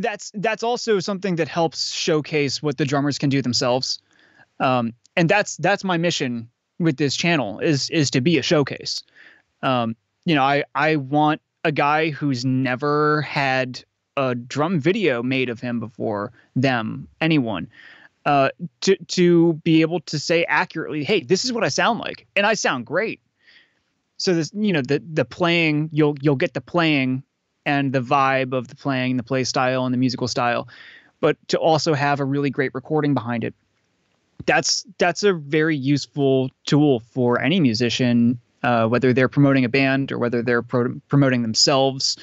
that's that's also something that helps showcase what the drummers can do themselves. Um, and that's that's my mission with this channel is is to be a showcase. Um, you know, I I want a guy who's never had a drum video made of him before them anyone uh, to to be able to say accurately, hey, this is what I sound like, and I sound great. So this, you know, the the playing, you'll you'll get the playing and the vibe of the playing, the play style, and the musical style, but to also have a really great recording behind it. That's that's a very useful tool for any musician, uh, whether they're promoting a band or whether they're pro- promoting themselves,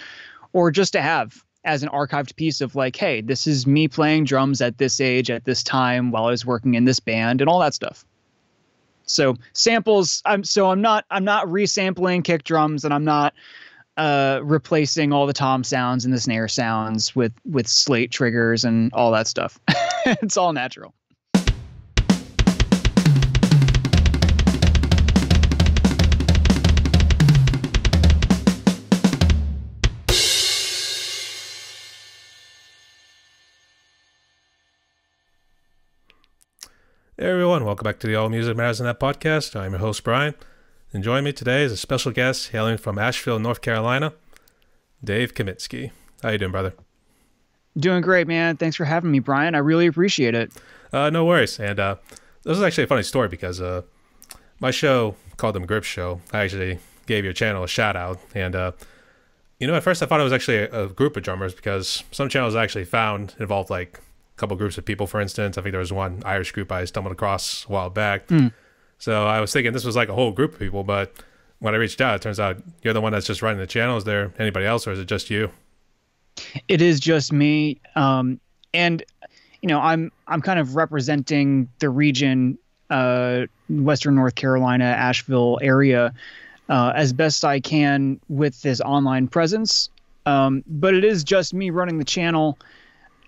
or just to have as an archived piece of like, hey, this is me playing drums at this age, at this time, while I was working in this band, and all that stuff. So samples, I'm so I'm not I'm not resampling kick drums, and I'm not uh, replacing all the tom sounds and the snare sounds with with slate triggers and all that stuff. it's all natural. Hey everyone, welcome back to the All Music Matters N'At podcast. I'm your host Bryan, and joining me today is a special guest hailing from Asheville, North Carolina, Dave Kaminsky. How you doing, brother? Doing great, man. Thanks for having me, Bryan. I really appreciate it. Uh, no worries. And uh, this is actually a funny story because uh, my show called the Grip Show. I actually gave your channel a shout out, and uh, you know, at first I thought it was actually a, a group of drummers because some channels I actually found involved like a couple groups of people, for instance. I think there was one Irish group I stumbled across a while back. Mm. So I was thinking this was like a whole group of people, but when I reached out, it turns out you're the one that's just running the channel. Is there anybody else, or is it just you? It is just me, um, and you know, I'm I'm kind of representing the region, uh, Western North Carolina, Asheville area, uh, as best I can with this online presence. Um, but it is just me running the channel.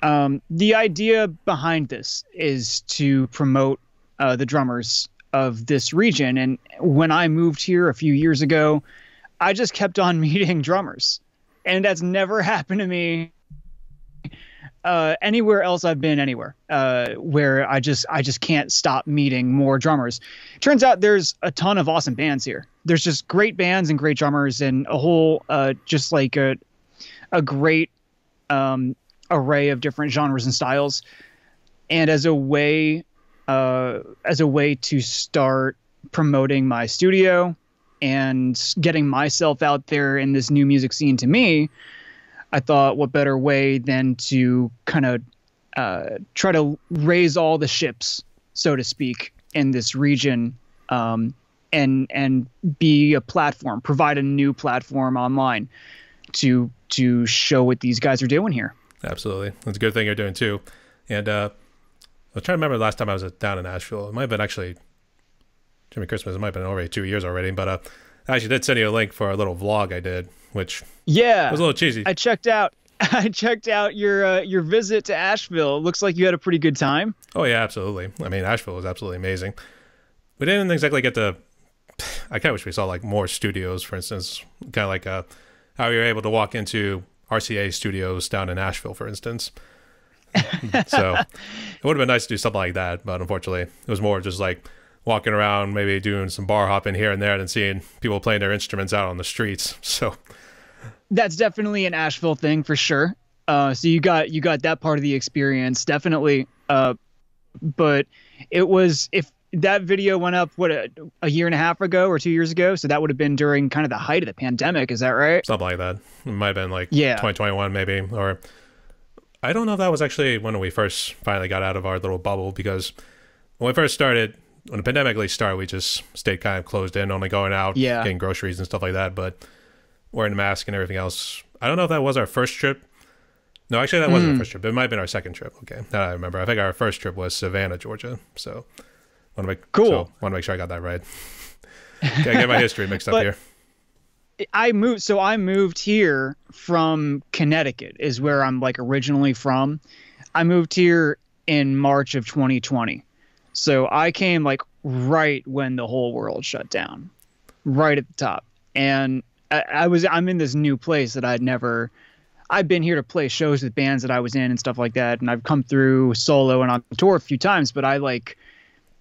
Um, the idea behind this is to promote uh, the drummers of this region. And when I moved here a few years ago, I just kept on meeting drummers, and that's never happened to me uh, anywhere else I've been anywhere uh, where I just I just can't stop meeting more drummers. Turns out there's a ton of awesome bands here. There's just great bands and great drummers and a whole uh, just like a a great um, array of different genres and styles. And as a way, uh, as a way to start promoting my studio and getting myself out there in this new music scene to me, I thought, what better way than to kind of uh, try to raise all the ships, so to speak, in this region, um, and and be a platform, provide a new platform online to to show what these guys are doing here. Absolutely. That's a good thing you're doing too. And uh, I was trying to remember the last time I was down in Asheville. It might have been actually Jimmy Christmas. It might have been already two years already. But uh, I actually did send you a link for a little vlog I did, which yeah was a little cheesy. I checked out. I checked out your uh, your visit to Asheville. It looks like you had a pretty good time. Oh yeah, absolutely. I mean, Asheville was absolutely amazing. We didn't exactly get to. I kind of wish we saw like more studios, for instance, kind of like uh, how you were able to walk into RCA studios down in Asheville, for instance. so it would have been nice to do something like that, but unfortunately, it was more just like walking around, maybe doing some bar hopping here and there, and seeing people playing their instruments out on the streets. So that's definitely an Asheville thing for sure. Uh, so you got you got that part of the experience definitely. Uh, but it was if that video went up what a, a, year and a half ago or two years ago so that would have been during kind of the height of the pandemic is that right something like that it might have been like yeah 2021 maybe or i don't know if that was actually when we first finally got out of our little bubble because when we first started when the pandemic really started we just stayed kind of closed in only going out yeah. getting groceries and stuff like that but wearing a mask and everything else i don't know if that was our first trip no actually that wasn't our hmm. first trip it might have been our second trip okay now i remember i think our first trip was savannah georgia so Want to make cool. So, want to make sure I got that right. okay, I get my history mixed up here. I moved so I moved here from Connecticut is where I'm like originally from. I moved here in March of 2020. So I came like right when the whole world shut down. Right at the top. And I, I was I'm in this new place that I'd never I've been here to play shows with bands that I was in and stuff like that, and I've come through solo and on tour a few times, but I like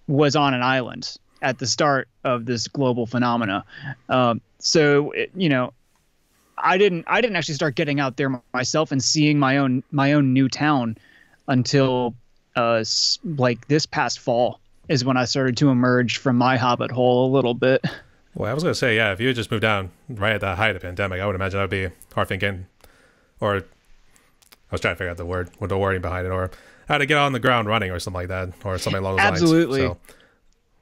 was on an island at the start of this global phenomena. Um, so it, you know, I didn't I didn't actually start getting out there myself and seeing my own my own new town until uh, like this past fall is when I started to emerge from my hobbit hole a little bit. Well, I was gonna say, yeah, if you had just moved down right at the height of the pandemic, I would imagine that would be hard thinking, or I was trying to figure out the word, what the wording behind it, or how to get on the ground running, or something like that, or something along those Absolutely. lines. Absolutely.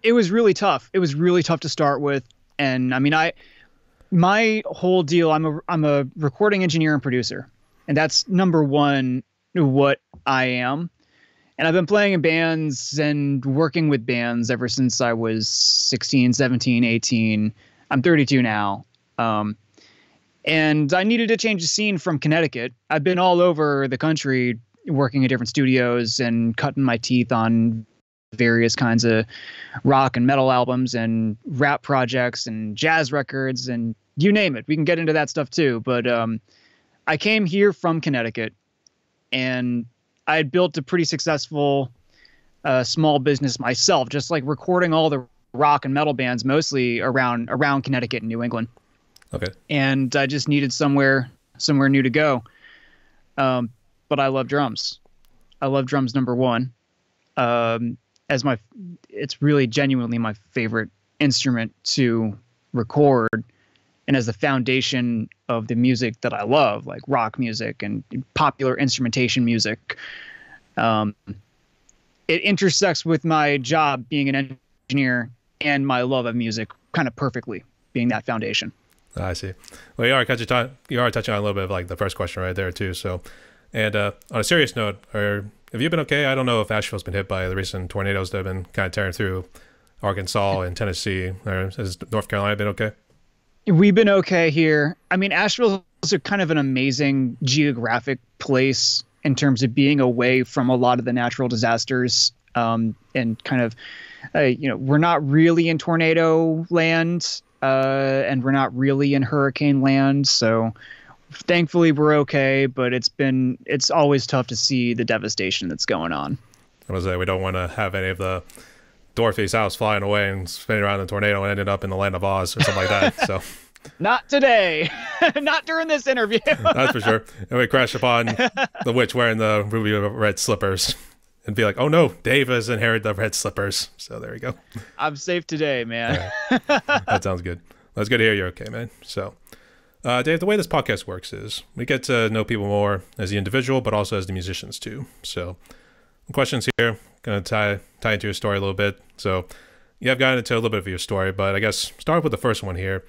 It was really tough. It was really tough to start with, and I mean, I my whole deal. I'm a I'm a recording engineer and producer, and that's number one what I am and I've been playing in bands and working with bands ever since I was 16, 17, 18. I'm 32 now. Um, and I needed to change the scene from Connecticut. I've been all over the country working at different studios and cutting my teeth on various kinds of rock and metal albums and rap projects and jazz records and you name it. We can get into that stuff too. But um, I came here from Connecticut and I had built a pretty successful uh, small business myself, just like recording all the rock and metal bands, mostly around around Connecticut and New England. Okay. And I just needed somewhere somewhere new to go. Um, but I love drums. I love drums number one. Um, as my, it's really genuinely my favorite instrument to record and as the foundation of the music that I love, like rock music and popular instrumentation music. Um, it intersects with my job being an engineer and my love of music kind of perfectly, being that foundation. I see. Well, you are touching you are touching on a little bit of like the first question right there too. So, and uh, on a serious note, are have you been okay? I don't know if Asheville's been hit by the recent tornadoes that have been kind of tearing through Arkansas and Tennessee. Or has North Carolina been okay? We've been okay here. I mean, Asheville is a kind of an amazing geographic place in terms of being away from a lot of the natural disasters um, and kind of, uh, you know, we're not really in tornado land uh, and we're not really in hurricane land. So thankfully we're okay, but it's been, it's always tough to see the devastation that's going on. I was say, we don't want to have any of the Dorothy's house flying away and spinning around in a tornado and ended up in the land of Oz or something like that. So. Not today. Not during this interview. That's for sure. And we crash upon the witch wearing the ruby red slippers and be like, oh no, Dave has inherited the red slippers. So there you go. I'm safe today, man. Right. That sounds good. That's good to hear you're okay, man. So, uh, Dave, the way this podcast works is we get to know people more as the individual, but also as the musicians too. So, questions here, gonna tie tie into your story a little bit. So, you have gotten into a little bit of your story, but I guess start with the first one here.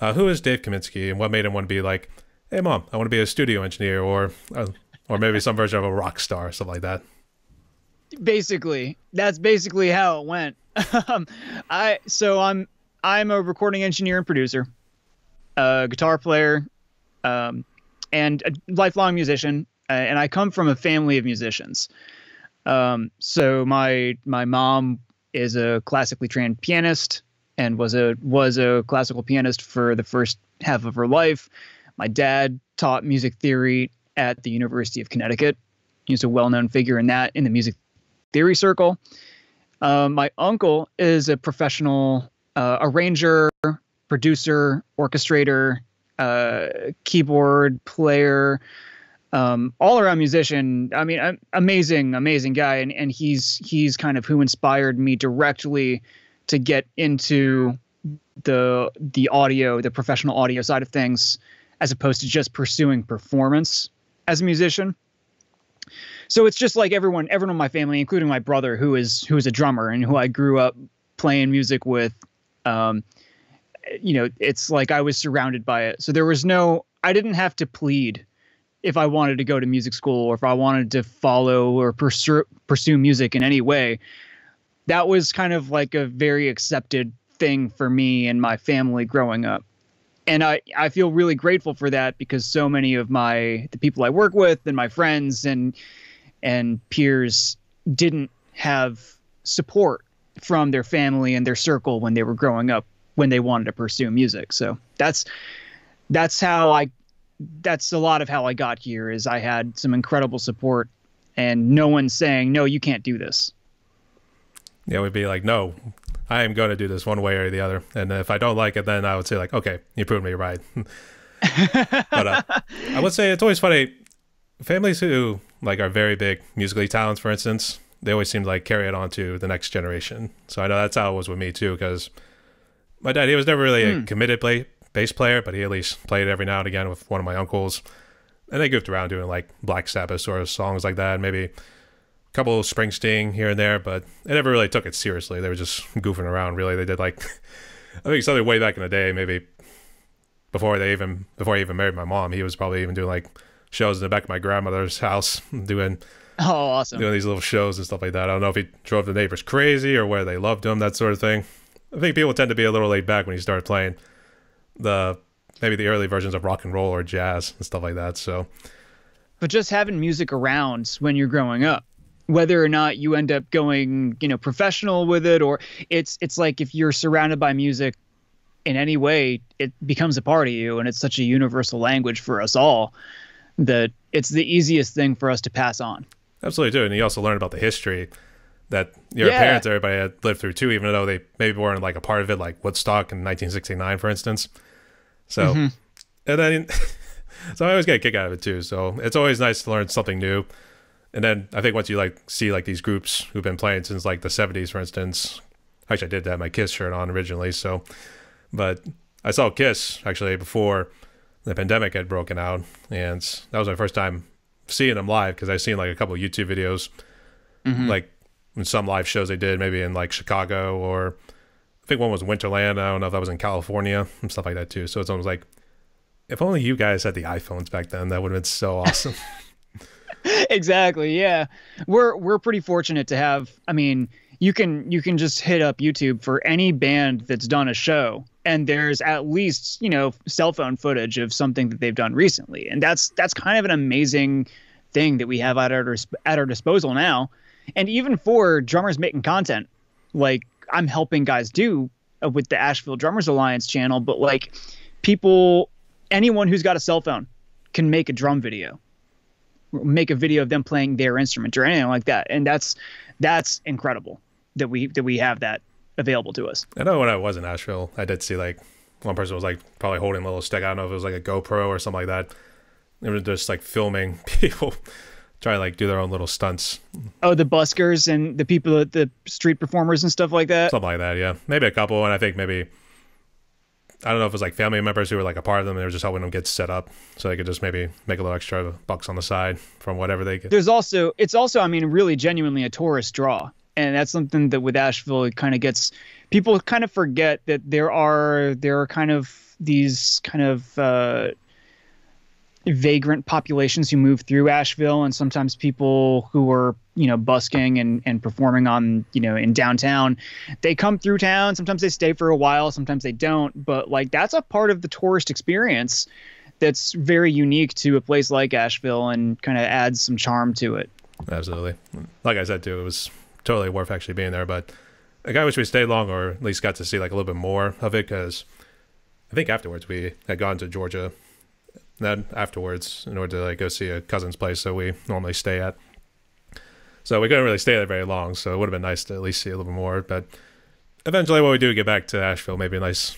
Uh, who is Dave Kaminsky, and what made him want to be like, "Hey, mom, I want to be a studio engineer," or uh, or maybe some version of a rock star, something like that? Basically, that's basically how it went. Um, I so I'm I'm a recording engineer and producer, a guitar player, um, and a lifelong musician, uh, and I come from a family of musicians. Um, so my my mom is a classically trained pianist and was a was a classical pianist for the first half of her life. My dad taught music theory at the University of Connecticut. He's a well-known figure in that in the music theory circle. Um, my uncle is a professional uh, arranger, producer, orchestrator, uh, keyboard player, um, all around musician. I mean, amazing, amazing guy, and and he's he's kind of who inspired me directly to get into the the audio, the professional audio side of things, as opposed to just pursuing performance as a musician. So it's just like everyone, everyone in my family, including my brother, who is who is a drummer and who I grew up playing music with. Um, you know, it's like I was surrounded by it. So there was no, I didn't have to plead if I wanted to go to music school or if I wanted to follow or pursue pursue music in any way that was kind of like a very accepted thing for me and my family growing up. And I, I feel really grateful for that because so many of my the people I work with and my friends and and peers didn't have support from their family and their circle when they were growing up when they wanted to pursue music. So that's that's how I that's a lot of how I got here. Is I had some incredible support, and no one saying no, you can't do this. Yeah, we'd be like, no, I am going to do this one way or the other. And if I don't like it, then I would say like, okay, you proved me right. but uh, I would say it's always funny. Families who like are very big musically talents, for instance, they always seem to like carry it on to the next generation. So I know that's how it was with me too, because my dad he was never really mm. a hmm. committed play bass player, but he at least played every now and again with one of my uncles, and they goofed around doing like Black Sabbath sort of songs like that, maybe a couple of Springsteen here and there, but they never really took it seriously. They were just goofing around. Really, they did like I think something way back in the day, maybe before they even before I even married my mom. He was probably even doing like shows in the back of my grandmother's house, doing oh awesome doing these little shows and stuff like that. I don't know if he drove the neighbors crazy or where they loved him, that sort of thing. I think people tend to be a little laid back when you start playing the maybe the early versions of rock and roll or jazz and stuff like that. So, but just having music around when you're growing up, whether or not you end up going, you know, professional with it, or it's it's like if you're surrounded by music in any way, it becomes a part of you, and it's such a universal language for us all that it's the easiest thing for us to pass on. Absolutely, too, and you also learn about the history that your yeah. parents, everybody had lived through too, even though they maybe weren't like a part of it, like Woodstock in 1969, for instance. So, mm-hmm. and then, so I always get a kick out of it too. So it's always nice to learn something new. And then I think once you like see like these groups who've been playing since like the 70s, for instance, actually I did have my Kiss shirt on originally. So, but I saw Kiss actually before the pandemic had broken out, and that was my first time seeing them live because I've seen like a couple of YouTube videos, mm-hmm. like in some live shows they did, maybe in like Chicago or I think one was Winterland. I don't know if that was in California and stuff like that too. So it's almost like, if only you guys had the iPhones back then, that would have been so awesome. exactly. Yeah, we're we're pretty fortunate to have. I mean, you can you can just hit up YouTube for any band that's done a show, and there's at least you know cell phone footage of something that they've done recently, and that's that's kind of an amazing thing that we have at our at our disposal now and even for drummers making content like i'm helping guys do uh, with the asheville drummers alliance channel but like people anyone who's got a cell phone can make a drum video. Make a video of them playing their instrument or anything like that. And that's that's incredible that we that we have that available to us. I know when i was in asheville i did see like one person was like probably holding a little stick. I don't know if it was like a gopro or something like that. They were just like filming people try to like do their own little stunts. Oh, the buskers and the people, the street performers and stuff like that. Something like that, yeah. Maybe a couple, and I think maybe I don't know if it was like family members who were like a part of them. They were just helping them get set up, so they could just maybe make a little extra bucks on the side from whatever they get. There's also it's also I mean really genuinely a tourist draw, and that's something that with Asheville it kind of gets people kind of forget that there are there are kind of these kind of uh, vagrant populations who move through Asheville, and sometimes people who are you know busking and and performing on you know in downtown, they come through town. Sometimes they stay for a while, sometimes they don't. But like that's a part of the tourist experience that's very unique to a place like Asheville and kind of adds some charm to it. Absolutely, like I said too, it was totally worth actually being there. But like I wish we stayed long or at least got to see like a little bit more of it because I think afterwards we had gone to Georgia then afterwards in order to like go see a cousin's place that we normally stay at. So we couldn't really stay there very long, so it would have been nice to at least see a little bit more. But eventually, when we do get back to Asheville, maybe a nice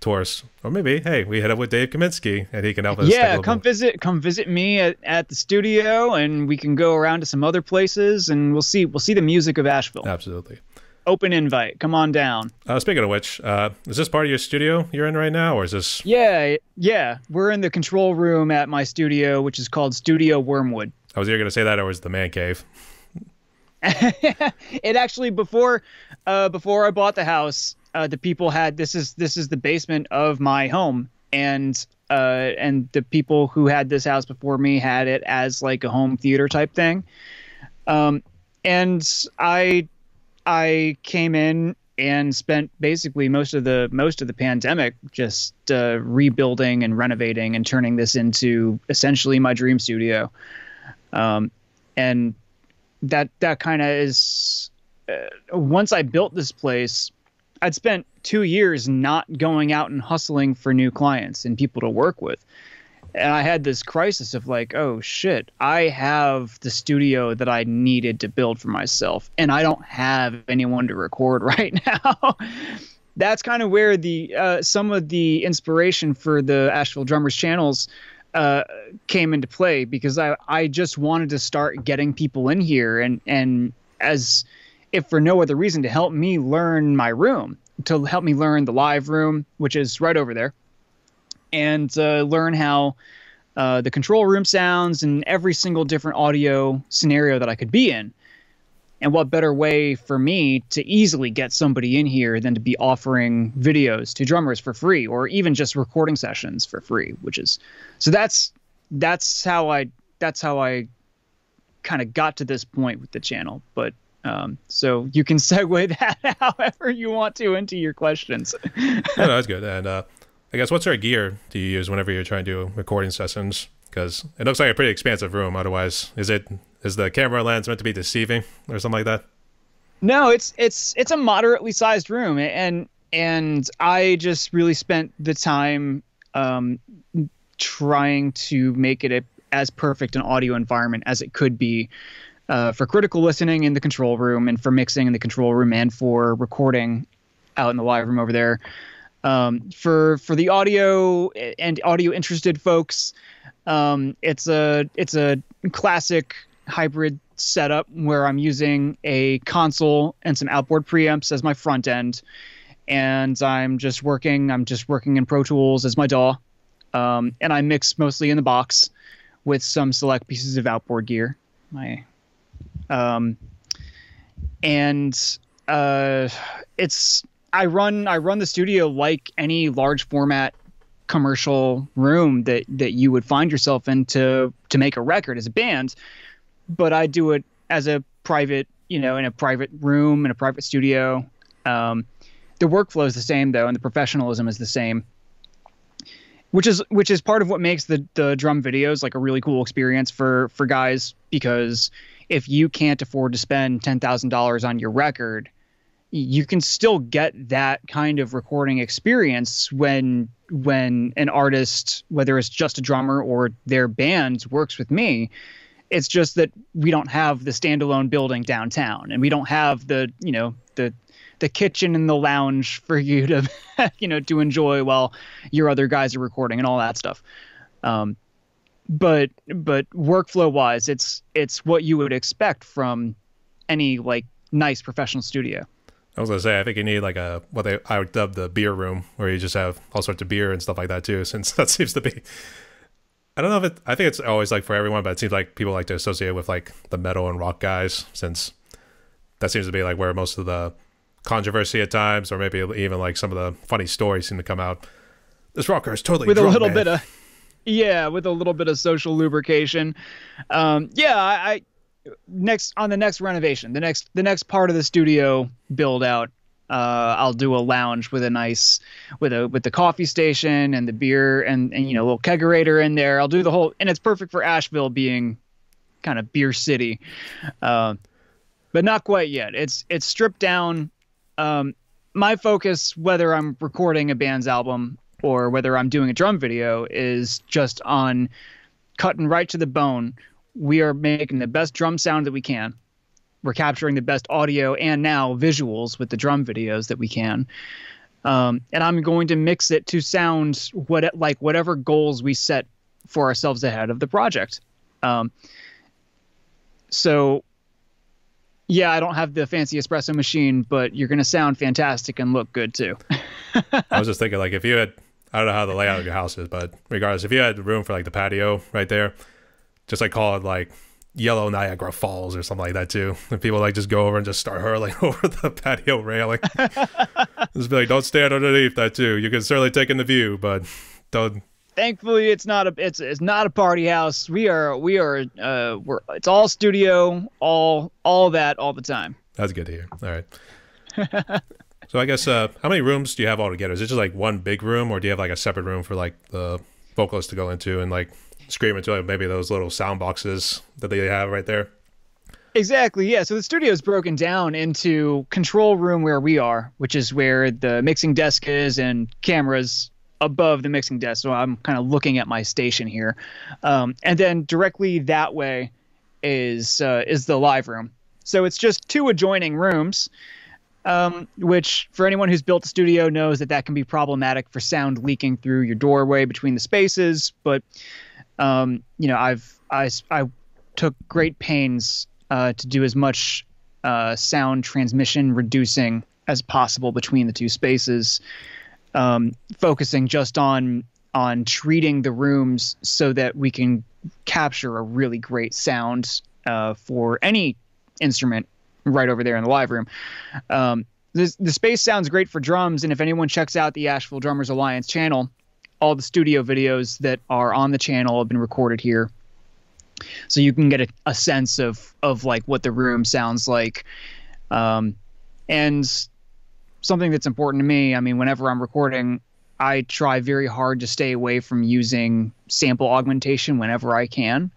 tourist, or maybe hey, we hit up with Dave Kaminsky and he can help us. Yeah, come visit, come visit me at, at the studio, and we can go around to some other places, and we'll see we'll see the music of Asheville. Absolutely open invite. Come on down. Uh, speaking of which, uh, is this part of your studio you're in right now, or is this? Yeah, yeah. We're in the control room at my studio, which is called Studio Wormwood. I was either going to say that, or was the man cave? it actually before, uh, before I bought the house, uh, the people had this is this is the basement of my home, and uh, and the people who had this house before me had it as like a home theater type thing. Um, and I I came in and spent basically most of the most of the pandemic just uh, rebuilding and renovating and turning this into essentially my dream studio. Um, and that that kind of is uh, once I built this place, I'd spent two years not going out and hustling for new clients and people to work with. And I had this crisis of like, oh shit, I have the studio that I needed to build for myself, and I don't have anyone to record right now. That's kind of where the uh, some of the inspiration for the Asheville Drummers channels uh, came into play because I I just wanted to start getting people in here and and as if for no other reason to help me learn my room to help me learn the live room which is right over there and uh, learn how uh, the control room sounds and every single different audio scenario that I could be in. And what better way for me to easily get somebody in here than to be offering videos to drummers for free or even just recording sessions for free, which is so that's that's how I that's how I kind of got to this point with the channel. But um, so you can segue that however you want to into your questions. no, that's good. And uh, I guess what sort of gear do you use whenever you're trying to do recording sessions? Because it looks like a pretty expansive room. Otherwise, is it is the camera lens meant to be deceiving or something like that? No, it's it's it's a moderately sized room, and and I just really spent the time um, trying to make it a, as perfect an audio environment as it could be uh, for critical listening in the control room, and for mixing in the control room, and for recording out in the live room over there. Um, for for the audio and audio interested folks, um, it's a it's a classic hybrid setup where I'm using a console and some outboard preamps as my front end, and I'm just working. I'm just working in Pro Tools as my DAW, um, and I mix mostly in the box with some select pieces of outboard gear. My um, and uh, it's I run I run the studio like any large format commercial room that that you would find yourself in to to make a record as a band, but I do it as a private, you know, in a private room in a private studio. Um, the workflow is the same though, and the professionalism is the same, which is which is part of what makes the the drum videos like a really cool experience for for guys because if you can't afford to spend ten thousand dollars on your record you can still get that kind of recording experience when when an artist whether it's just a drummer or their band works with me. It's just that we don't have the standalone building downtown and we don't have the you know the the kitchen and the lounge for you to you know to enjoy while your other guys are recording and all that stuff. Um, but but workflow wise it's it's what you would expect from any like nice professional studio I was gonna say, I think you need like a what they I would dub the beer room, where you just have all sorts of beer and stuff like that too. Since that seems to be, I don't know if it. I think it's always like for everyone, but it seems like people like to associate with like the metal and rock guys, since that seems to be like where most of the controversy at times, or maybe even like some of the funny stories seem to come out. This rocker is totally with drunk, a little man. bit of yeah, with a little bit of social lubrication. Um, yeah, I, I next on the next renovation, the next the next part of the studio build out, uh, I'll do a lounge with a nice with a with the coffee station and the beer and and you know a little kegerator in there. I'll do the whole and it's perfect for Asheville being kind of beer city, uh, but not quite yet. It's it's stripped down. Um, my focus, whether I'm recording a band's album or whether I'm doing a drum video, is just on cutting right to the bone we are making the best drum sound that we can. We're capturing the best audio and now visuals with the drum videos that we can. Um, and I'm going to mix it to sound what like whatever goals we set for ourselves ahead of the project. Um, so, yeah, I don't have the fancy espresso machine, but you're going to sound fantastic and look good too. I was just thinking, like, if you had, I don't know how the layout of your house is, but regardless, if you had room for like the patio right there, just like call it like yellow Niagara Falls or something like that too. And people like just go over and just start hurling over the patio railing. just be like, don't stand underneath that too. You can certainly take in the view, but don't. Thankfully, it's not a it's it's not a party house. We are we are uh we're it's all studio, all all that all the time. That's good to hear. All right. so I guess uh how many rooms do you have all together? Is it just like one big room, or do you have like a separate room for like the vocalist to go into and like scream into like maybe those little sound boxes that they have right there. Exactly. Yeah. So the studio is broken down into control room where we are, which is where the mixing desk is and cameras above the mixing desk, so I'm kind of looking at my station here. Um, and then directly that way is uh, is the live room. So it's just two adjoining rooms, um, which for anyone who's built a studio knows that that can be problematic for sound leaking through your doorway between the spaces. But um, you know, I've I, I took great pains uh, to do as much uh, sound transmission reducing as possible between the two spaces, um, focusing just on on treating the rooms so that we can capture a really great sound uh, for any instrument right over there in the live room. Um, this, the space sounds great for drums, and if anyone checks out the Asheville Drummers Alliance channel, all the studio videos that are on the channel have been recorded here. So you can get a, a sense of of like what the room sounds like. Um, and something that's important to me i mean whenever i'm recording i try very hard to stay away from using sample augmentation whenever i can.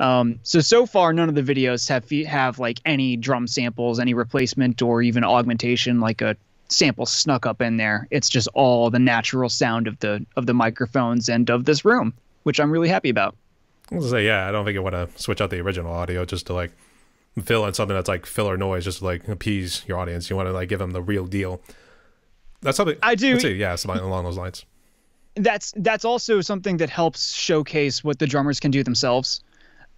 Um, so so far none of the videos have have like any drum samples any replacement or even augmentation like a sample snuck up in there it's just all the natural sound of the of the microphones and of this room which i'm really happy about I was say, yeah, I don't think you want to switch out the original audio just to like fill in something that's like filler noise, just to like appease your audience. You want to like give them the real deal. That's something I do. Say, yeah, something along those lines. That's that's also something that helps showcase what the drummers can do themselves,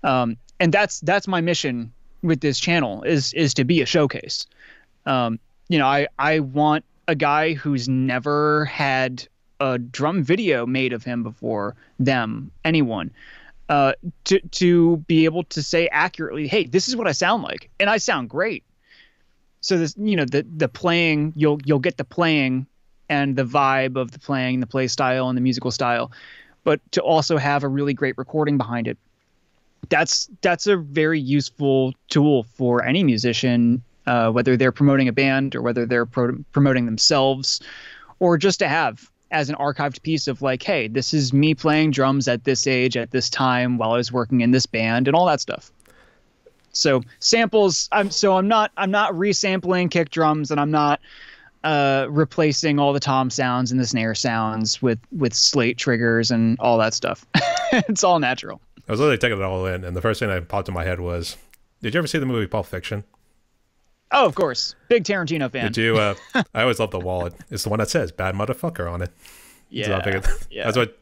um, and that's that's my mission with this channel is is to be a showcase. Um, you know, I I want a guy who's never had a drum video made of him before them anyone uh, to to be able to say accurately, hey, this is what I sound like, and I sound great. So this, you know, the the playing, you'll you'll get the playing and the vibe of the playing, the play style, and the musical style, but to also have a really great recording behind it. That's that's a very useful tool for any musician, uh, whether they're promoting a band or whether they're pro- promoting themselves, or just to have as an archived piece of like, hey, this is me playing drums at this age, at this time, while I was working in this band, and all that stuff. So samples. I'm so I'm not I'm not resampling kick drums, and I'm not uh, replacing all the tom sounds and the snare sounds with with slate triggers and all that stuff. it's all natural. I was literally taking it all in, and the first thing that popped in my head was, "Did you ever see the movie Pulp Fiction?" Oh, of course. Big Tarantino fan. Did you? Uh, I always love the wallet. It's the one that says "bad motherfucker" on it. Yeah. So yeah. That's what.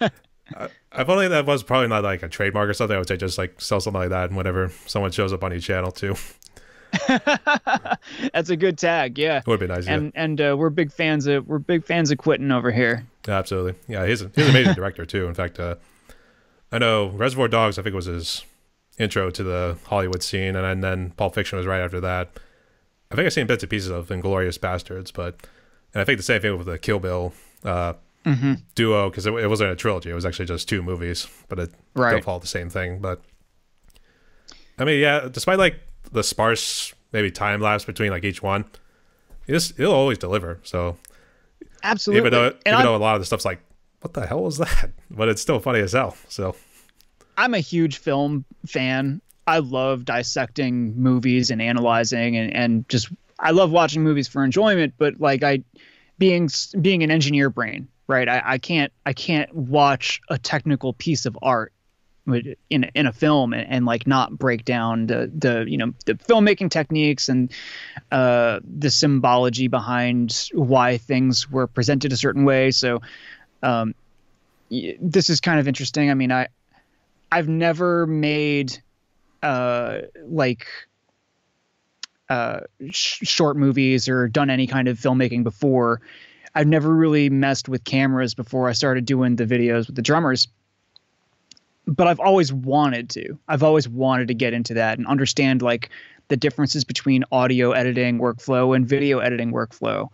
I, I've only that was probably not like a trademark or something. I would say just like sell something like that and whenever someone shows up on your channel too. That's a good tag. Yeah. It would be nice. And yeah. and uh, we're big fans of we're big fans of Quentin over here. Yeah, absolutely. Yeah, he's a, he's an amazing director too. In fact, uh, I know Reservoir Dogs. I think was his intro to the Hollywood scene, and, and then Pulp Fiction was right after that. I think I've seen bits and pieces of Inglourious Basterds, but and I think the same thing with the Kill Bill uh, mm-hmm. duo because it, it, wasn't a trilogy; it was actually just two movies, but it right. the same thing. But I mean, yeah, despite like the sparse maybe time lapse between like each one, it's, it'll always deliver. So absolutely, even though even though a lot of the stuff's like, what the hell was that? But it's still funny as hell. So I'm a huge film fan. I love dissecting movies and analyzing and, and just I love watching movies for enjoyment, but like I being being an engineer brain, right? I, I can't I can't watch a technical piece of art in in a film and, and like not break down the the you know the filmmaking techniques and uh, the symbology behind why things were presented a certain way. So um, this is kind of interesting. I mean, I I've never made uh, like uh, sh- short movies or done any kind of filmmaking before. I've never really messed with cameras before I started doing the videos with the drummers. But I've always wanted to. I've always wanted to get into that and understand like the differences between audio editing workflow and video editing workflow.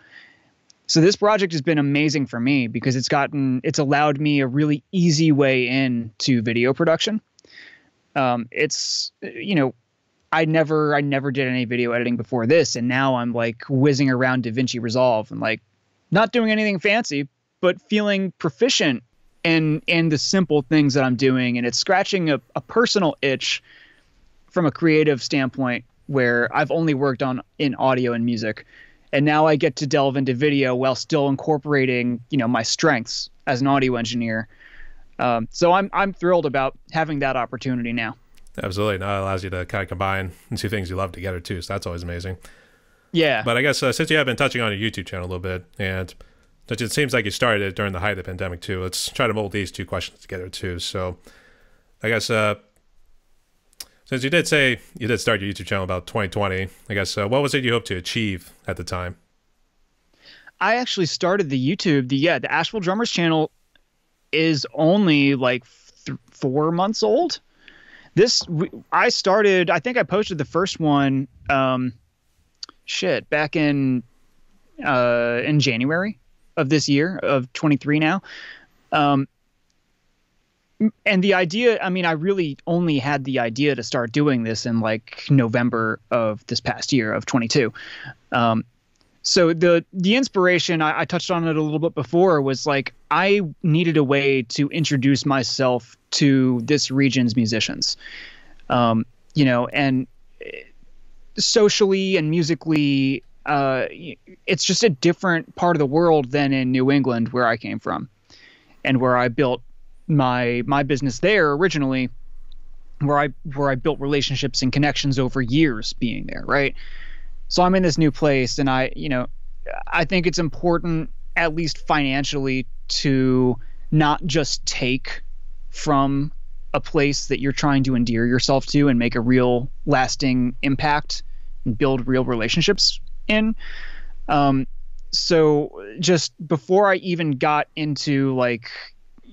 So this project has been amazing for me because it's gotten it's allowed me a really easy way in to video production. Um, it's you know I never I never did any video editing before this, and now I'm like whizzing around DaVinci Resolve and like not doing anything fancy, but feeling proficient in in the simple things that I'm doing, and it's scratching a, a personal itch from a creative standpoint where I've only worked on in audio and music, and now I get to delve into video while still incorporating you know my strengths as an audio engineer. Um, so I'm I'm thrilled about having that opportunity now. Absolutely, now it allows you to kind of combine two things you love together too. So that's always amazing. Yeah. But I guess uh, since you have been touching on your YouTube channel a little bit, and it seems like you started it during the height of the pandemic too. Let's try to mold these two questions together too. So, I guess uh, since you did say you did start your YouTube channel about 2020, I guess uh, what was it you hoped to achieve at the time? I actually started the YouTube. The yeah, the Asheville Drummers channel is only like four months old. This I started. I think I posted the first one. Um, shit, back in uh, in January of this year of 23 now. Um, and the idea, I mean, I really only had the idea to start doing this in like November of this past year of 22. Um, so the the inspiration I, I, touched on it a little bit before was like I needed a way to introduce myself to this region's musicians, um, you know, and socially and musically, uh, it's just a different part of the world than in New England where I came from, and where I built my my business there originally, where I where I built relationships and connections over years being there, right? So I'm in this new place, and I, you know, I think it's important, at least financially, to not just take from a place that you're trying to endear yourself to and make a real lasting impact and build real relationships in. Um, so just before I even got into like,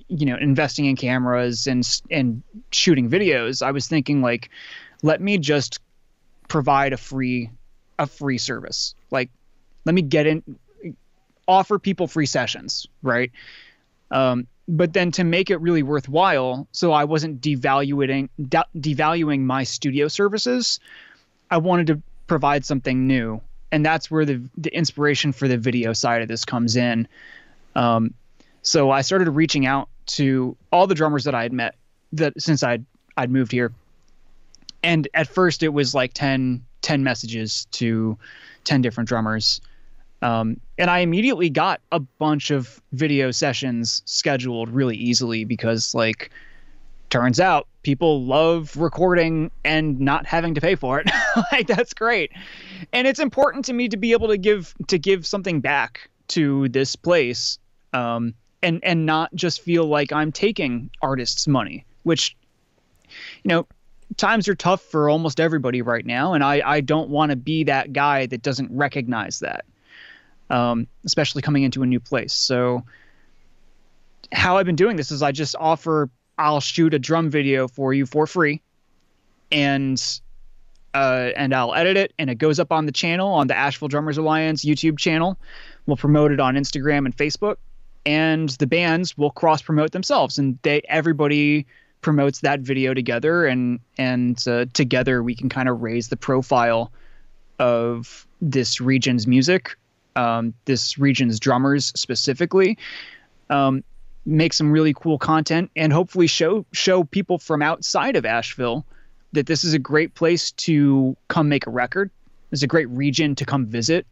you know, investing in cameras and and shooting videos, I was thinking like, let me just provide a free a free service. Like, let me get in, offer people free sessions, right? Um, but then to make it really worthwhile, so I wasn't devaluing de- devaluing my studio services, I wanted to provide something new, and that's where the the inspiration for the video side of this comes in. Um, so I started reaching out to all the drummers that I had met that since I'd I'd moved here, and at first it was like 10, 10 messages to ten different drummers. Um, and I immediately got a bunch of video sessions scheduled really easily because, like, turns out people love recording and not having to pay for it. like, that's great. And it's important to me to be able to give to give something back to this place, um, and and not just feel like I'm taking artists' money, which, you know, times are tough for almost everybody right now, and I I don't want to be that guy that doesn't recognize that um, especially coming into a new place. So, how I've been doing this is I just offer I'll shoot a drum video for you for free, and uh, and I'll edit it, and it goes up on the channel on the Asheville Drummers Alliance YouTube channel. We'll promote it on Instagram and Facebook, and the bands will cross promote themselves, and they everybody promotes that video together, and and uh, together we can kind of raise the profile of this region's music um, this region's drummers specifically. Um, make some really cool content and hopefully show show people from outside of Asheville that this is a great place to come make a record. This is a great region to come visit.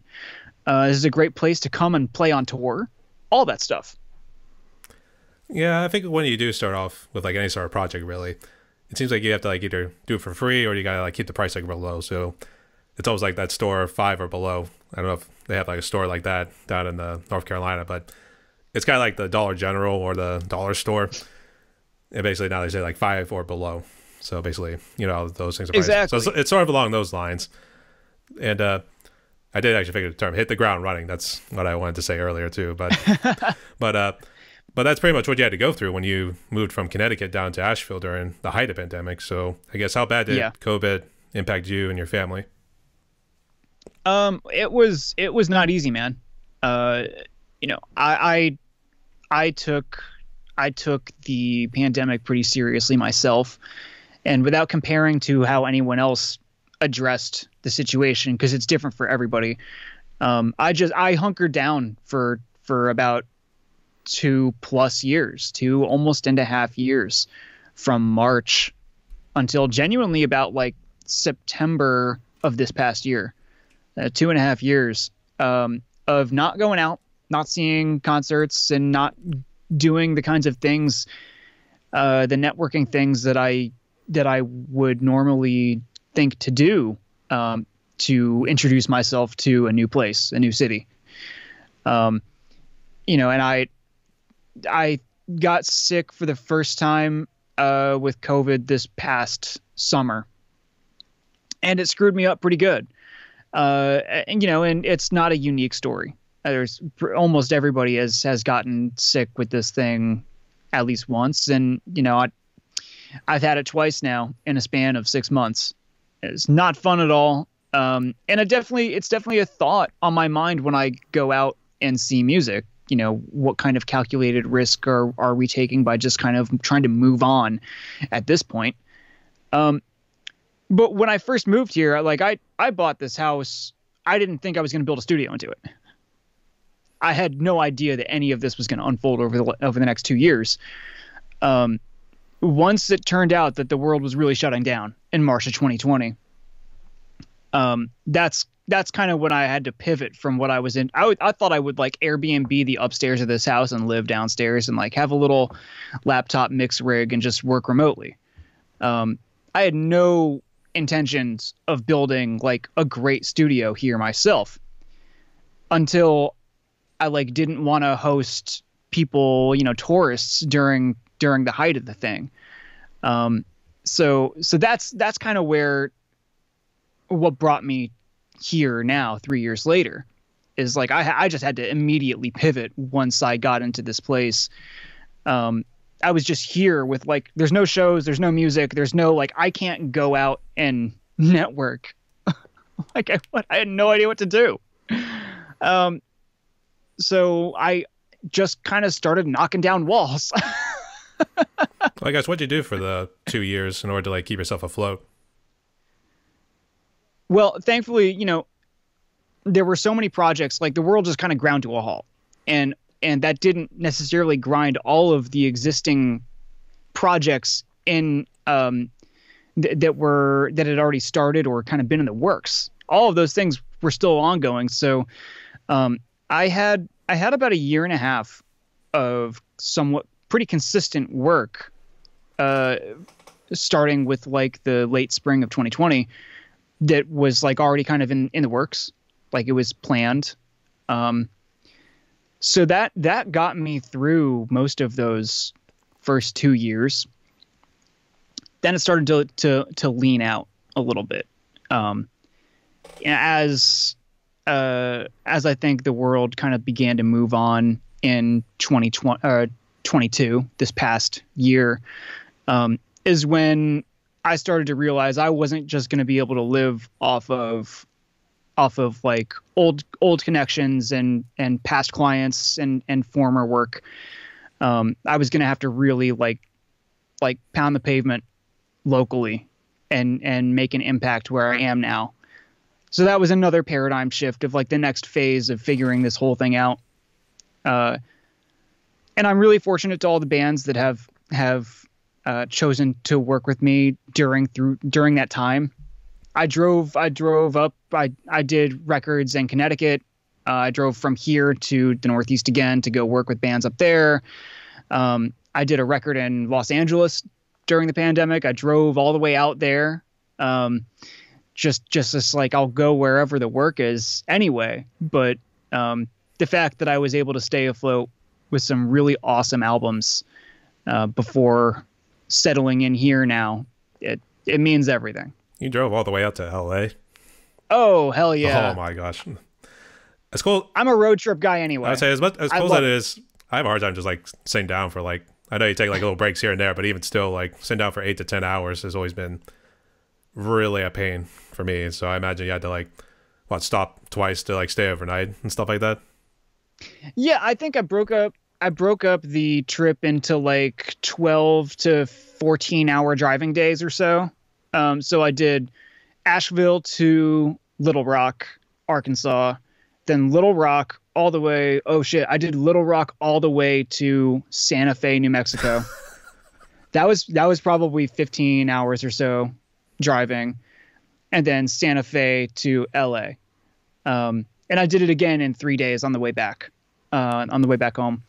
Uh, this is a great place to come and play on tour. All that stuff. Yeah, I think when you do start off with like any sort of project, really, it seems like you have to like either do it for free or you gotta like keep the price like real low. So it's always like that store five or below. I don't know if they have like a store like that down in the uh, North Carolina, but it's kind of like the Dollar General or the dollar store. And basically now they say like five or below. So basically, you know, those things are priced. exactly. So it's, it's, sort of along those lines. And uh, I did actually figure the term hit the ground running. That's what I wanted to say earlier too. But but uh, but that's pretty much what you had to go through when you moved from Connecticut down to Asheville during the height of pandemic. So I guess how bad did yeah. COVID impact you and your family? Um, it was it was not easy, man. Uh, you know, I, I I took I took the pandemic pretty seriously myself, and without comparing to how anyone else addressed the situation, because it's different for everybody. Um, I just I hunkered down for for about two plus years, two almost and a half years, from March until genuinely about like September of this past year uh, two and a half years, um, of not going out, not seeing concerts, and not doing the kinds of things, uh, the networking things that I that I would normally think to do um, to introduce myself to a new place, a new city. Um, you know, and I I got sick for the first time uh, with COVID this past summer, and it screwed me up pretty good. Uh, and you know, and it's not a unique story. There's almost everybody has has gotten sick with this thing at least once, and you know, I I've had it twice now in a span of six months. It's not fun at all. Um, and it definitely it's definitely a thought on my mind when I go out and see music. You know, what kind of calculated risk are are we taking by just kind of trying to move on at this point? Um, but when I first moved here, like I I bought this house, I didn't think I was going to build a studio into it. I had no idea that any of this was going to unfold over the over the next two years. Um, once it turned out that the world was really shutting down in March of 2020, um, that's that's kind of when I had to pivot from what I was in. I, w- I thought I would like Airbnb the upstairs of this house and live downstairs and like have a little laptop mix rig and just work remotely. Um, I had no intentions of building like a great studio here myself until I like didn't want to host people, you know, tourists during during the height of the thing. Um, so so that's that's kind of where what brought me here now three years later is like I I just had to immediately pivot once I got into this place. Um, I was just here with like there's no shows, there's no music, there's no like I can't go out and network. like I, what I had no idea what to do. Um, so I just kind of started knocking down walls. well, I guess what'd you do for the two years in order to like keep yourself afloat? Well, thankfully, you know, there were so many projects like the world just kind of ground to a halt, and and that didn't necessarily grind all of the existing projects in um, th- that were that had already started or kind of been in the works. All of those things were still ongoing. So um, I had I had about a year and a half of somewhat pretty consistent work, uh, starting with like the late spring of 2020, that was like already kind of in in the works, like it was planned. Um, so that that got me through most of those first two years. Then it started to to to lean out a little bit, um, as uh, as I think the world kind of began to move on in 2020, uh, 22, this past year, um, is when I started to realize I wasn't just going to be able to live off of off of like old old connections and and past clients and and former work. Um, I was going to have to really like like pound the pavement locally and and make an impact where I am now. So that was another paradigm shift of like the next phase of figuring this whole thing out. Uh, and I'm really fortunate to all the bands that have have uh, chosen to work with me during through during that time. I drove I drove up I I did records in Connecticut. Uh, I drove from here to the Northeast again to go work with bands up there. Um, I did a record in Los Angeles during the pandemic. I drove all the way out there. Um, just just as like I'll go wherever the work is anyway. But um, the fact that I was able to stay afloat with some really awesome albums uh, before settling in here now, it it means everything. You drove all the way out to L.A. Oh hell yeah! Oh my gosh, it's cool. I'm a road trip guy anyway. I'd say as much as cool as it is, I have a hard time just like sitting down for like. I know you take like little breaks here and there, but even still, like sitting down for eight to ten hours has always been really a pain for me. So I imagine you had to like what stop twice to like stay overnight and stuff like that. Yeah, I think I broke up I broke up the trip into like 12 to 14 hour driving days or so. Um, so I did Asheville to Little Rock, Arkansas, then Little Rock all the way. Oh shit, I did Little Rock all the way to Santa Fe, New Mexico. that was that was probably 15 hours or so driving, and then Santa Fe to L.A. Um, and I did it again in three days on the way back, uh, on the way back home.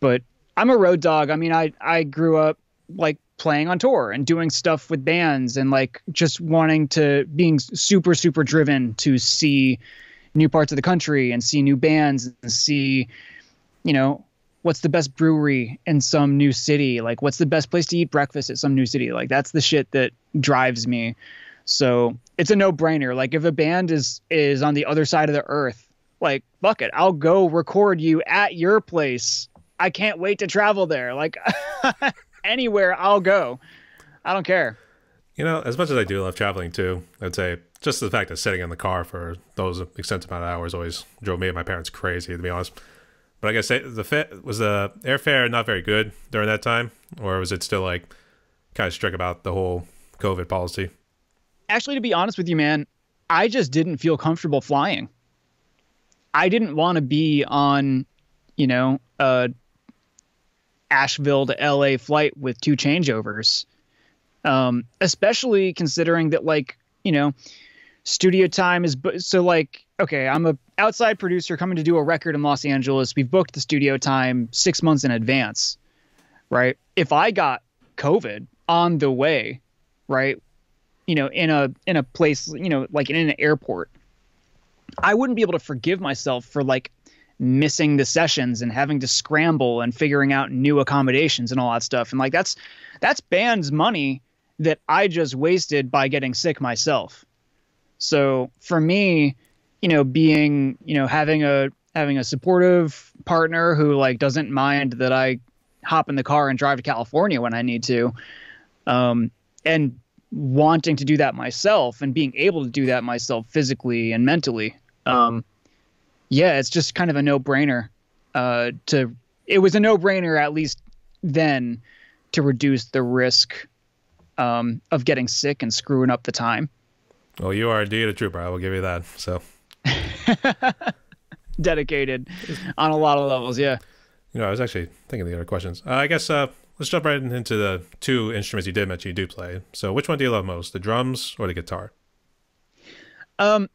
But I'm a road dog. I mean, I I grew up like playing on tour and doing stuff with bands and like just wanting to being super super driven to see new parts of the country and see new bands and see you know what's the best brewery in some new city like what's the best place to eat breakfast at some new city like that's the shit that drives me so it's a no-brainer like if a band is is on the other side of the earth like fuck it. I'll go record you at your place. I can't wait to travel there. Like anywhere i'll go. I don't care. You know as much as i do love traveling too i'd say just the fact of sitting in the car for those extensive amount of hours always drove me and my parents crazy to be honest. But I guess the fit was the airfare not very good during that time, or was it still like kind of strict about the whole COVID policy? Actually, to be honest with you, man, I just didn't feel comfortable flying. I didn't want to be on, you know, a Asheville to LA flight with two changeovers. Um, especially considering that, like, you know, studio time is so like okay i'm a outside producer coming to do a record in los angeles we've booked the studio time six months in advance right if i got covid on the way right you know in a in a place you know like in an airport i wouldn't be able to forgive myself for like missing the sessions and having to scramble and figuring out new accommodations and all that stuff. And like that's that's band's money that i just wasted by getting sick myself. So for me, you know, being, you know, having a having a supportive partner who like doesn't mind that I hop in the car and drive to California when I need to, um, and wanting to do that myself and being able to do that myself physically and mentally, um, yeah, it's just kind of a no brainer. Uh, to it was a no brainer at least then to reduce the risk um, of getting sick and screwing up the time. Well, you are indeed a trooper. I will give you that. So dedicated on a lot of levels. Yeah. You know, I was actually thinking the other questions. Uh, I guess uh, let's jump right into the two instruments you did mention you do play. So, which one do you love most, the drums or the guitar? Um,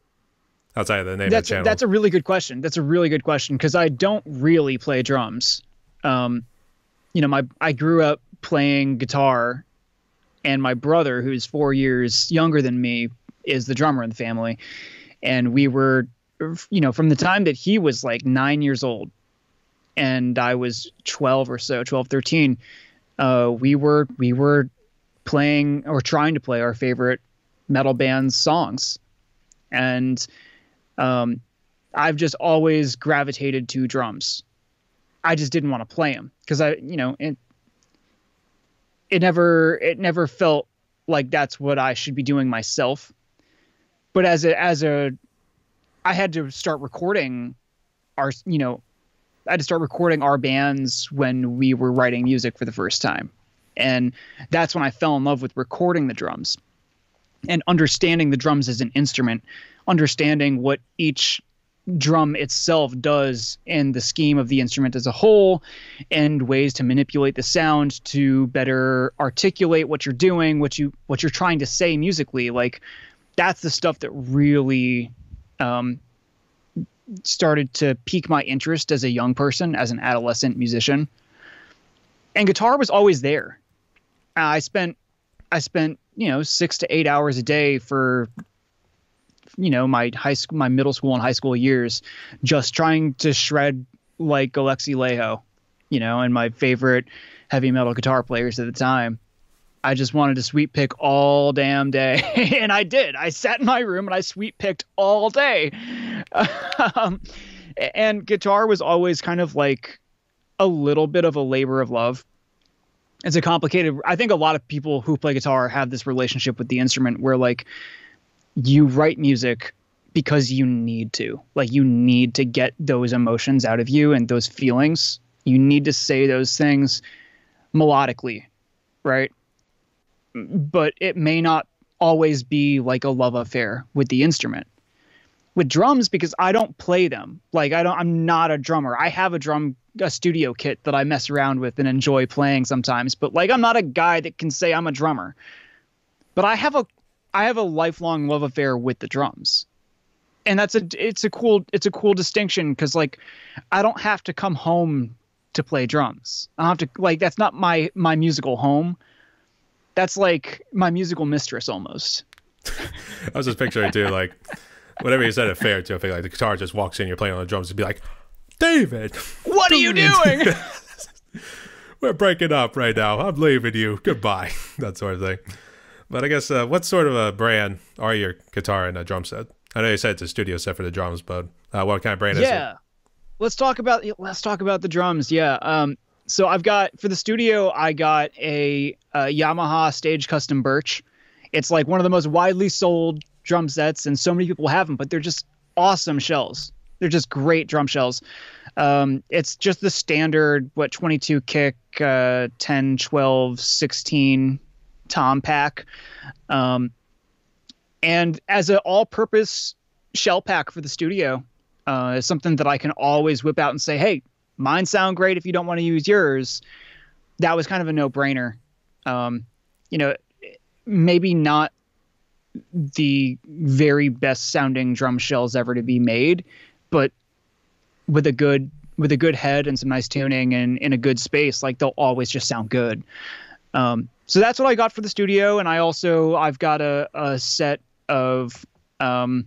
outside of the name that's, of the channel. That's a really good question. That's a really good question because I don't really play drums. Um, you know, my I grew up playing guitar, and my brother, who's four years younger than me, is the drummer in the family, and we were, you know, from the time that he was like nine years old, and I was twelve or so, 12, 13, uh, we were we were playing or trying to play our favorite metal band's songs, and um, I've just always gravitated to drums. I just didn't want to play them because I, you know, it, it never it never felt like that's what I should be doing myself but as a as a I had to start recording our you know I had to start recording our bands when we were writing music for the first time. And that's when I fell in love with recording the drums and understanding the drums as an instrument, understanding what each drum itself does in the scheme of the instrument as a whole and ways to manipulate the sound to better articulate what you're doing, what you what you're trying to say musically. Like that's the stuff that really um, started to pique my interest as a young person, as an adolescent musician. And guitar was always there. Uh, I spent I spent you know six to eight hours a day for you know my high school, my middle school and high school years, just trying to shred like Alexi Laiho, you know, and my favorite heavy metal guitar players at the time. I just wanted to sweep pick all damn day. and I did. I sat in my room and I sweep picked all day. um, and guitar was always kind of like a little bit of a labor of love. It's a complicated, I think a lot of people who play guitar have this relationship with the instrument where like you write music because you need to. Like you need to get those emotions out of you and those feelings. You need to say those things melodically, right? But it may not always be like a love affair with the instrument. With drums, because I don't play them. Like I don't I'm not a drummer. I have a drum a studio kit that I mess around with and enjoy playing sometimes, but like I'm not a guy that can say I'm a drummer. But I have a I have a lifelong love affair with the drums. and that's a it's a cool it's a cool distinction because like I don't have to come home to play drums. I don't have to like that's not my my musical home. That's like my musical mistress almost. I was just picturing too, like whatever you said at fair too. I feel like the guitar just walks in, you're playing on the drums, and be like, David, what are you doing? We're breaking up right now. I'm leaving you. Goodbye. that sort of thing. But I guess uh, what sort of a brand are your guitar and a drum set? I know you said it's a studio set for the drums, but uh, what kind of brand yeah. is it? Yeah. Let's talk about let's talk about the drums. Yeah. Um, so I've got for the studio, I got a, a Yamaha Stage Custom Birch. It's like one of the most widely sold drum sets, and so many people have them, but they're just awesome shells. They're just great drum shells. Um, it's just the standard, what, 22 kick, uh, 10, 12, 16 tom pack. Um, and as an all purpose shell pack for the studio, uh, is something that I can always whip out and say, hey, mine sound great if you don't want to use yours. That was kind of a no brainer. Um, you know, maybe not the very best sounding drum shells ever to be made, but with a good with a good head and some nice tuning and in a good space, like they'll always just sound good. Um, so that's what I got for the studio, and I also I've got a, a set of um,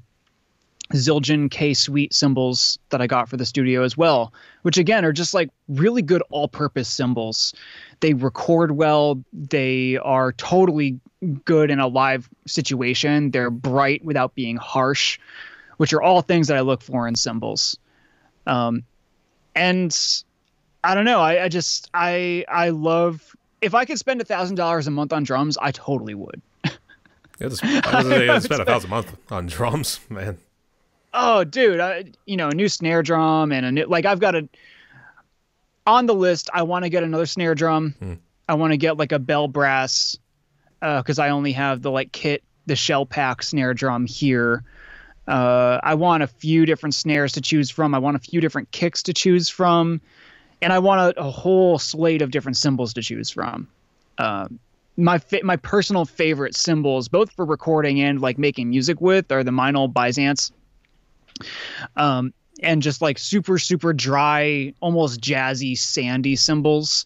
Zildjian K Sweet cymbals that I got for the studio as well, which again are just like really good all-purpose cymbals. They record well. They are totally good in a live situation. They're bright without being harsh, which are all things that I look for in cymbals. Um, and I don't know. I, I just I I love if I could spend a thousand dollars a month on drums, I totally would. Yeah, just, I was spend a thousand a month on drums, man. Oh, dude, I, you know, a new snare drum and a new like I've got a on the list. I want to get another snare drum. Hmm. I want to get like a bell brass because uh, I only have the like kit, the shell pack snare drum here. Uh, I want a few different snares to choose from. I want a few different kicks to choose from, and I want a, a whole slate of different cymbals to choose from. Uh, my fa- my personal favorite cymbals, both for recording and like making music with, are the Meinl Byzance. Um, and just like super super dry, almost jazzy, sandy cymbals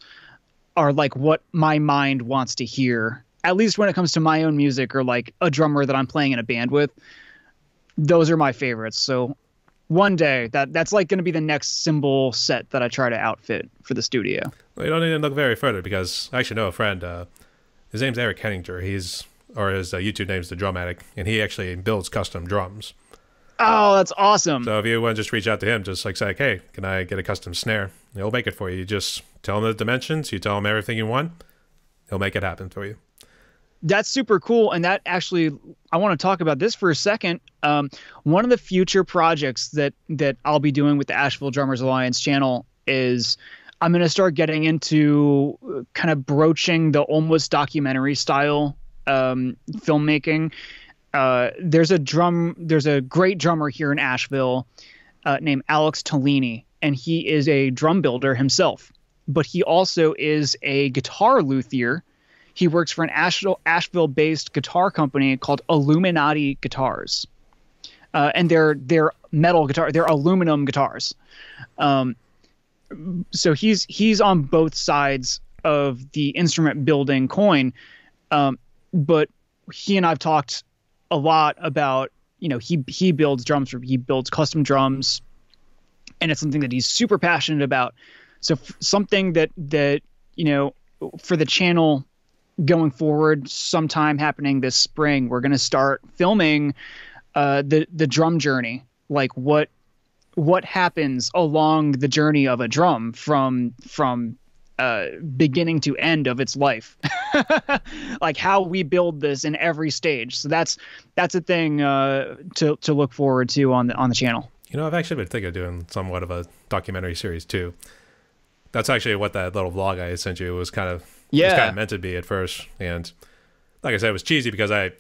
are like what my mind wants to hear. At least when it comes to my own music or like a drummer that I'm playing in a band with those are my favorites. So one day that that's like going to be the next cymbal set that I try to outfit for the studio. Well, you don't need to look very further because I actually know a friend. Uh, his name's Eric Henninger. He's or his uh, YouTube name's the Drum Addict, and he actually builds custom drums. Oh, that's awesome! So if you want to just reach out to him, just like say, "Hey, can I get a custom snare?" He'll make it for you. You just tell him the dimensions. You tell him everything you want. He'll make it happen for you that's super cool and that actually i want to talk about this for a second um, one of the future projects that that i'll be doing with the asheville drummers alliance channel is i'm going to start getting into uh, kind of broaching the almost documentary style um, filmmaking uh, there's a drum there's a great drummer here in asheville uh, named alex tolini and he is a drum builder himself but he also is a guitar luthier he works for an Asheville based guitar company called Illuminati Guitars. Uh, and they're they're metal guitar, they're aluminum guitars. Um, so he's he's on both sides of the instrument building coin. Um, but he and I've talked a lot about you know he he builds drums he builds custom drums, and it's something that he's super passionate about. So f- something that that you know for the channel going forward, sometime happening this spring, we're going to start filming uh, the the drum journey, like what what happens along the journey of a drum from from uh, beginning to end of its life, like how we build this in every stage. So that's that's a thing uh, to to look forward to on the on the channel. You know, I've actually been thinking of doing somewhat of a documentary series too. That's actually what that little vlog I sent you was kind of yeah. was kind of meant to be at first. And like I said, it was cheesy because I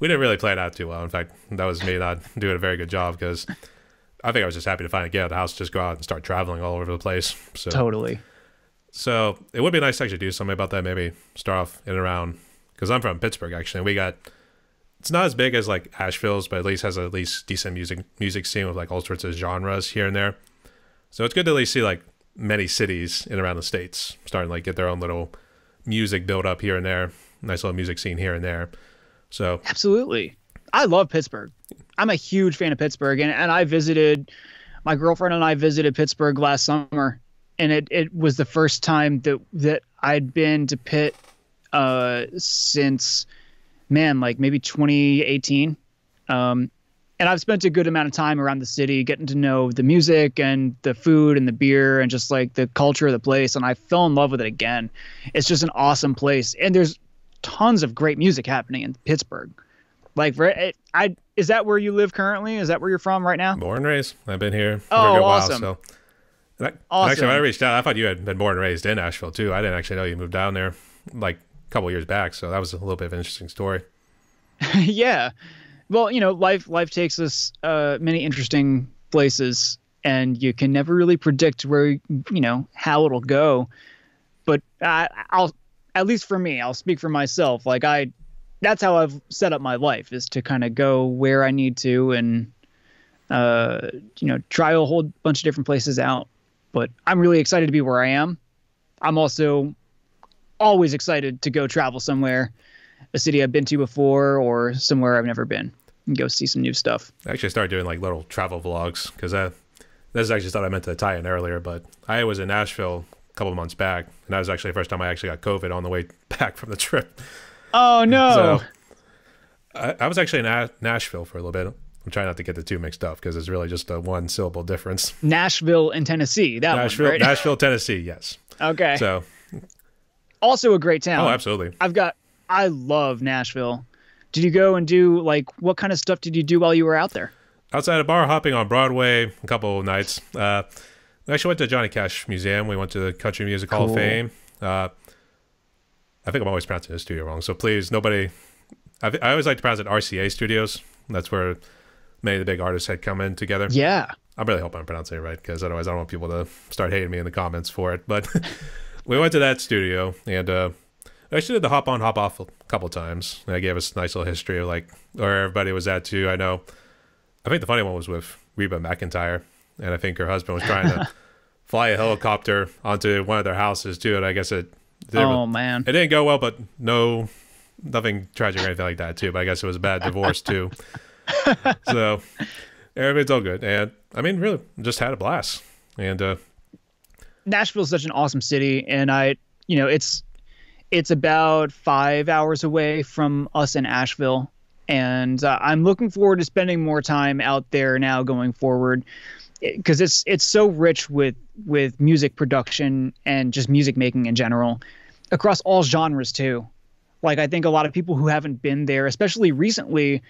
we didn't really play it out too well. In fact, that was me not doing a very good job because I think I was just happy to finally get out of the house, just go out and start traveling all over the place. So totally. So it would be nice to actually do something about that. Maybe start off in and around because I'm from Pittsburgh actually. And we got it's not as big as like Asheville's, but at least has at least decent music music scene with like all sorts of genres here and there. So it's good to at least see like many cities in around the states starting like get their own little music build up here and there. Nice little music scene here and there. So absolutely, I love Pittsburgh. I'm a huge fan of Pittsburgh, and, and I visited my girlfriend and I visited Pittsburgh last summer, and it, it was the first time that that I'd been to Pitt uh, since man, like maybe 2018. Um, and I've spent a good amount of time around the city getting to know the music and the food and the beer and just like the culture of the place. And I fell in love with it again. It's just an awesome place. And there's tons of great music happening in Pittsburgh. Like, I is that where you live currently? Is that where you're from right now? Born and raised. I've been here for oh, a good awesome. while. So, I, awesome. actually, when I reached out, I thought you had been born and raised in Asheville too. I didn't actually know you moved down there like a couple years back. So that was a little bit of an interesting story. yeah. Well, you know, life life takes us uh, many interesting places, and you can never really predict where you know how it'll go. But I, I'll at least for me, I'll speak for myself. Like I, that's how I've set up my life is to kind of go where I need to and uh, you know try a whole bunch of different places out. But I'm really excited to be where I am. I'm also always excited to go travel somewhere, a city I've been to before or somewhere I've never been, and go see some new stuff. I actually started doing like little travel vlogs because that this is actually stuff I meant to tie in earlier, but I was in Nashville a couple months back, and that was actually the first time I actually got COVID on the way back from the trip. Oh no! So I, I was actually in Nashville for a little bit. I'm trying not to get the two mixed up because it's really just a one syllable difference. Nashville and Tennessee. That Nashville, one, right? Nashville, Tennessee. Yes. Okay. So also a great town. Oh, absolutely. I've got I love Nashville. Did you go and do like what kind of stuff did you do while you were out there? Outside of bar hopping on Broadway, a couple of nights. Uh, we actually went to Johnny Cash Museum. We went to the Country Music Hall of Fame. Uh, I think I'm always pronouncing the studio wrong, so please, nobody. I, I always like to pronounce it RCA Studios. That's where many of the big artists had come in together. Yeah. I'm really hoping I'm pronouncing it right because otherwise I don't want people to start hating me in the comments for it. But we went to that studio and uh, I actually did the hop on, hop off a couple times. And I gave us a nice little history of like where everybody was at too. I know. I think the funny one was with Reba McEntire, and I think her husband was trying to fly a helicopter onto one of their houses too. And I guess it. Oh man! It didn't go well, but no, nothing tragic or anything like that too. But I guess it was a bad divorce too. so everybody's all good, and I mean, really, just had a blast. And uh, Nashville is such an awesome city, and I, you know, it's it's about five hours away from us in Asheville, and uh, I'm looking forward to spending more time out there now going forward because it's it's so rich with with music production and just music making in general across all genres too. Like I think a lot of people who haven't been there, especially recently,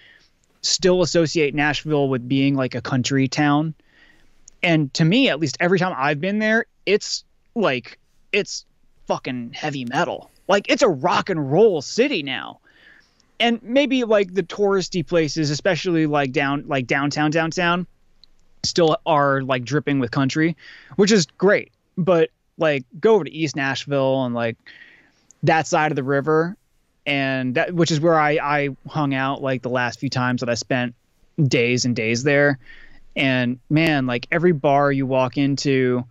still associate Nashville with being like a country town. And to me, at least every time I've been there, it's like it's fucking heavy metal. Like it's a rock and roll city now. And maybe like the touristy places, especially like down like downtown downtown, still are like dripping with country, which is great. But like go over to East Nashville and like that side of the river and that which is where I I hung out like the last few times that I spent days and days there. And man, like every bar you walk into,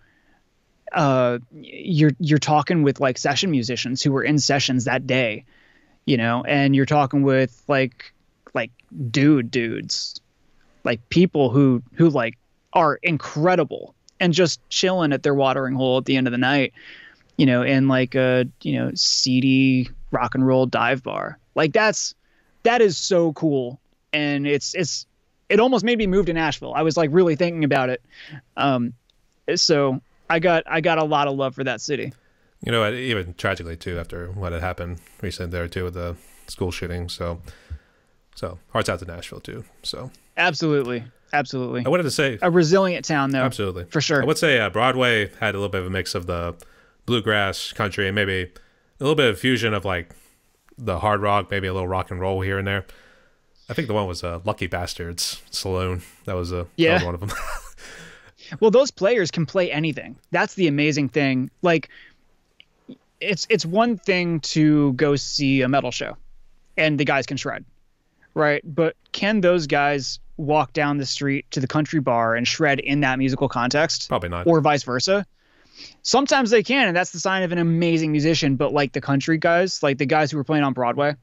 uh, you're you're talking with like session musicians who were in sessions that day, you know, and you're talking with like like dude dudes, like people who who like are incredible and just chilling at their watering hole at the end of the night, you know, in like a you know seedy rock and roll dive bar. Like that's that is so cool, and it's it's it almost made me move to Nashville. I was like really thinking about it. Um, so I got I got a lot of love for that city. You know, even tragically too, after what had happened recently there too with the school shooting. So, so hearts out to Nashville too. So absolutely, absolutely. I wanted to say a resilient town though. Absolutely, for sure. I would say uh, Broadway had a little bit of a mix of the bluegrass country and maybe a little bit of fusion of like the hard rock, maybe a little rock and roll here and there. I think the one was uh, Lucky Bastards Saloon. That was a uh, yeah. Was one of them. well, those players can play anything. That's the amazing thing. Like, it's it's one thing to go see a metal show, and the guys can shred, right? But can those guys walk down the street to the country bar and shred in that musical context? Probably not. Or vice versa. Sometimes they can, and that's the sign of an amazing musician. But like the country guys, like the guys who were playing on Broadway,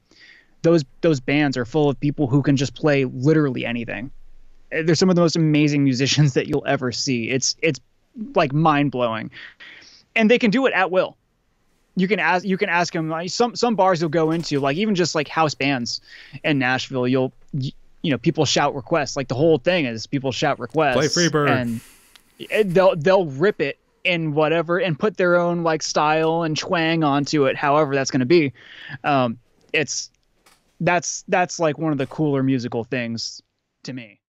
those those bands are full of people who can just play literally anything. Eh, they're some of the most amazing musicians that you'll ever see. It's it's like mind blowing, and they can do it at will. You can ask you can ask them like some some bars you'll go into like even just like house bands in Nashville you'll you know people shout requests like the whole thing is people shout requests Play Freebird. and they'll they'll rip it in whatever and put their own like style and twang onto it however that's going to be um it's that's that's like one of the cooler musical things to me